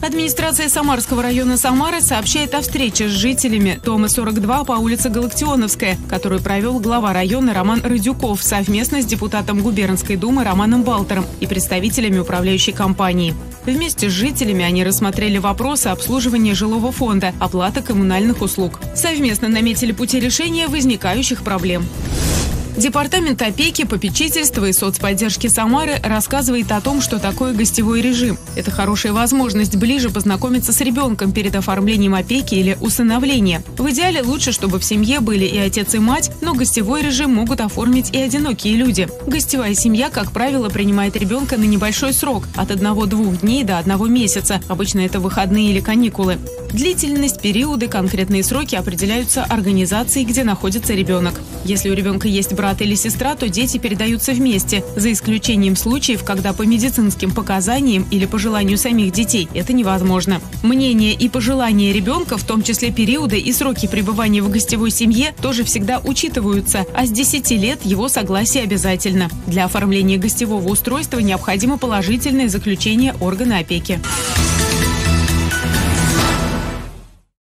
Администрация Самарского района Самары сообщает о встрече с жителями дома 42 по улице Галактионовская, которую провел глава района Роман Радюков совместно с депутатом губернской думы Романом Балтером и представителями управляющей компании. Вместе с жителями они рассмотрели вопросы обслуживания жилого фонда, оплаты коммунальных услуг. Совместно наметили пути решения возникающих проблем. Департамент опеки, попечительства и соцподдержки Самары рассказывает о том, что такое гостевой режим. Это хорошая возможность ближе познакомиться с ребенком перед оформлением опеки или усыновления. В идеале лучше, чтобы в семье были и отец, и мать, но гостевой режим могут оформить и одинокие люди. Гостевая семья, как правило, принимает ребенка на небольшой срок – от одного-двух дней до одного месяца. Обычно это выходные или каникулы. Длительность, периоды, конкретные сроки определяются организацией, где находится ребенок. Если у ребенка есть брат или сестра, то дети передаются вместе, за исключением случаев, когда по медицинским показаниям или по желанию самих детей это невозможно. Мнение и пожелания ребенка, в том числе периоды и сроки пребывания в гостевой семье, тоже всегда учитываются, а с 10 лет его согласие обязательно. Для оформления гостевого устройства необходимо положительное заключение органа опеки.